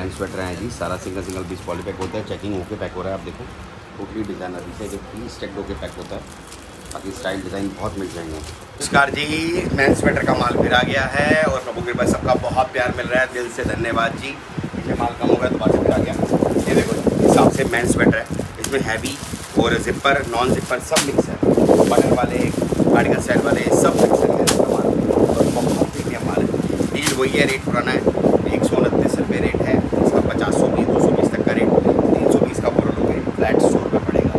Main sweater हैं जी, सारा single single piece poly pack होता है चेकिंग होके पैक हो रहा है, आप देखो टोटली डिज़ाइन अभी से पीस टेक्ट होके पैक होता है। बाकी स्टाइल डिज़ाइन बहुत मिल जाएँगे। नमस्कार जी मैन स्वेटर का माल फिर आ गया है, और प्रभु के पास सबका बहुत प्यार मिल रहा है, दिल से धन्यवाद जी। पीछे माल कम हो गया दोबारा से फिर आ गया। ये देखो हिसाब से मैन स्वेटर है। इसमें हैवी और जिपर नॉन जिपर सब मिक्स है। बटन वाले का साइड वाले सब मिक्स है और बहुत प्रीमियम माल है। वही है रेट पुराना है। एक सौ उनतीस रुपये रेट है इसका पचास सौ बीस दो सौ बीस तक का रेट तीन सौ बीस का बोरो लोगे फ्लैट सौ रुपये पड़ेगा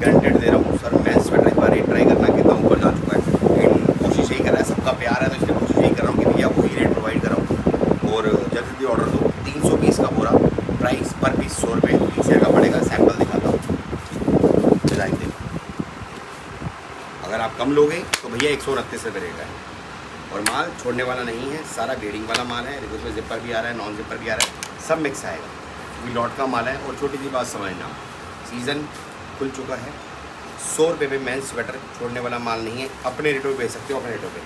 गारंटेड दे रहा हूँ सर मैं स्वेटर एक बार रेट ट्राई करना कितना ऊपर जा चुका है लेकिन कोशिश सबका प्यार है तो इसलिए कोशिश यही कर रहा हूँ कि भैया वही रेट प्रोवाइड कराऊँ। और जल्दी जल्दी ऑर्डर दो, तीन सौ बीस का बोरा प्राइस पर पीस सौ रुपये तीस का पड़ेगा सैंपल दिखाता हूँ। डिज़ाइन देखो अगर आप कम लोगे तो भैया एक सौ उनतीस रुपये रेट है। और माल छोड़ने वाला नहीं है, सारा ग्रेडिंग वाला माल है उसमें जिपर भी आ रहा है नॉन जिपर भी आ रहा है, सब मिक्स आएगा। क्योंकि लॉट का माल है, और छोटी सी बात समझना। सीज़न खुल चुका है। सौ रुपये में मैं स्वेटर छोड़ने वाला माल नहीं है, अपने रेटों पे बेच सकते हो, अपने रेटों पे।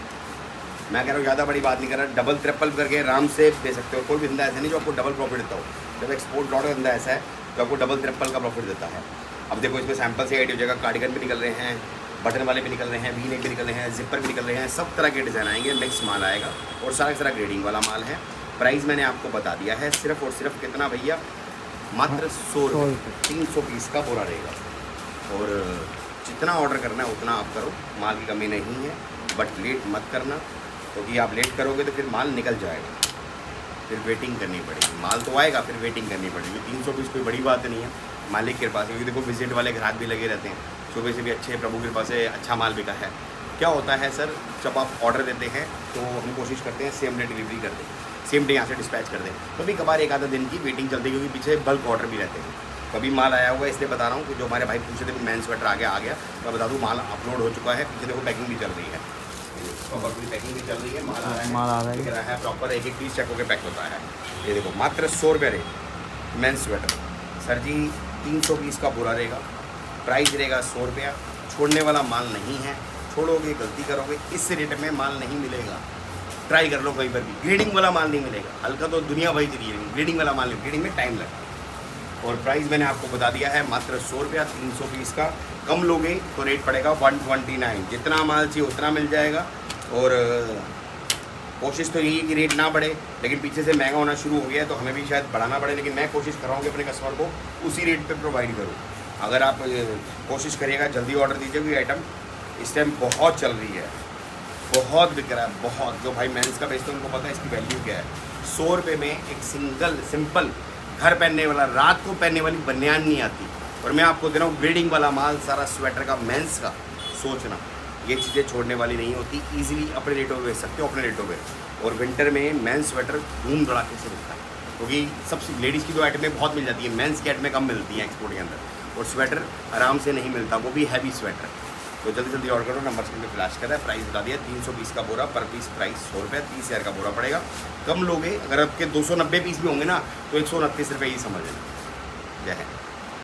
मैं कह रहा हूँ ज़्यादा बड़ी बात नहीं कर रहा डबल ट्रिपल करके आराम से दे सकते हो। कोई भी धंधा ऐसा नहीं जो आपको डबल प्रॉफिट देता हो। जब एक्सपोर्ट लॉट का धंधा ऐसा है तो आपको डबल ट्रिपल का प्रॉफिट देता है। अब देखो इसमें सैंपल से आइडिया हो जाएगा कार्डिगन भी निकल रहे हैं बटन वाले भी निकल रहे हैं वी नेक भी निकल रहे हैं जिपर भी निकल रहे हैं सब तरह के डिज़ाइन आएँगे मिक्स माल आएगा और सारा सारा ग्रेडिंग वाला माल है। प्राइस मैंने आपको बता दिया है सिर्फ़ और सिर्फ़ कितना भैया? मात्र सौ रुपये तीन सौ पीस का पूरा रहेगा। और जितना ऑर्डर करना है उतना आप करो। माल की कमी नहीं है बट लेट मत करना। क्योंकि तो आप लेट करोगे तो फिर माल निकल जाएगा। फिर वेटिंग करनी पड़ेगी। माल तो आएगा, फिर वेटिंग करनी पड़ेगी। तीन सौ पीस कोई बड़ी बात नहीं है। मालिक के पास, क्योंकि देखो विज़िट वाले ग्राहक भी लगे रहते हैं। सुबह से भी अच्छे प्रभु के पास अच्छा माल बिका है। क्या होता है सर, जब आप ऑर्डर देते हैं तो हम कोशिश करते हैं सेम डे डिलीवरी कर दें। सेम डे यहाँ से डिस्पैच कर दें। कभी तो कभार एक आधा दिन की वेटिंग चलती है, क्योंकि पीछे बल्क ऑर्डर भी रहते हैं। कभी माल आया हुआ इसलिए बता रहा हूँ कि जो हमारे भाई पूछे थे मैन स्वेटर आ गया आ गया मैं बता दूँ, माल अपलोड हो चुका है, पीछे देखो पैकिंग भी चल रही है। प्रॉपर पूरी पैकिंग भी चल रही है माल आ रहा है। माल आ रहा है। दिख रहा है प्रॉपर एक एक पीस चेक होकर पैक होता है। ये देखो मात्र सौ रुपये रेट मैन स्वेटर सर जी तीन सौ पीस का बुरा रहेगा। प्राइस रहेगा सौ रुपया। छोड़ने वाला माल नहीं है। छोड़ोगे गलती करोगे इस रेट में माल नहीं मिलेगा। ट्राई कर लो कहीं पर भी। ग्रेडिंग वाला माल नहीं मिलेगा। हल्का तो दुनिया भरी है। ग्रेडिंग वाला माल नहीं ग्रेडिंग में टाइम लगता है। और प्राइस मैंने आपको बता दिया है, मात्र सौ रुपया, तीन सौ पीस का। कम लोगे तो रेट पड़ेगा वन ट्वेंटी नाइन जितना माल चाहिए, उतना मिल जाएगा। और कोशिश तो यही है कि रेट ना बढ़े, लेकिन पीछे से महँगा होना शुरू हो गया है तो हमें भी शायद बढ़ाना पड़े, लेकिन मैं कोशिश कर रहा हूँ कि अपने कस्टमर को उसी रेट पर प्रोवाइड करूँ। अगर आप कोशिश करिएगा, जल्दी ऑर्डर दीजिए कोई आइटम इस टाइम बहुत चल रही है। बहुत बिक रहा है, बहुत। जो भाई मेंस का बेचते हैं, उनको पता है इसकी वैल्यू क्या है। सौ रुपये में एक सिंगल सिंपल घर पहनने वाला, रात को पहनने वाली बनियान नहीं आती। और मैं आपको दे रहा हूँ ब्रीडिंग वाला माल, सारा स्वेटर का, मेंस का, सोचना। ये चीज़ें छोड़ने वाली नहीं होती। ईजिली अपने रेटों पे बेच सकते हो, अपने रेटों पे। और विंटर में मेन स्वेटर धूम धड़ाके से मिलता है। क्योंकि सबसे लेडीज़ की तो आइटमें बहुत मिल जाती है मेंस की आइटमें कम मिलती हैं एक्सपोर्ट के अंदर। और स्वेटर आराम से नहीं मिलता, वो भी हैवी स्वेटर तो जल्दी जल्दी ऑर्डर करो नंबर स्क्रीन पे फ्लैश कर रहा है प्राइस बता दिया, तीन सौ पीस का बोरा पर पीस प्राइस सौ रुपये तीस हज़ार का बोरा पड़ेगा। कम लोगे, अगर आपके दो सौ नब्बे पीस भी होंगे ना तो एक सौ उनतीस रुपये ही समझ लेना। जय है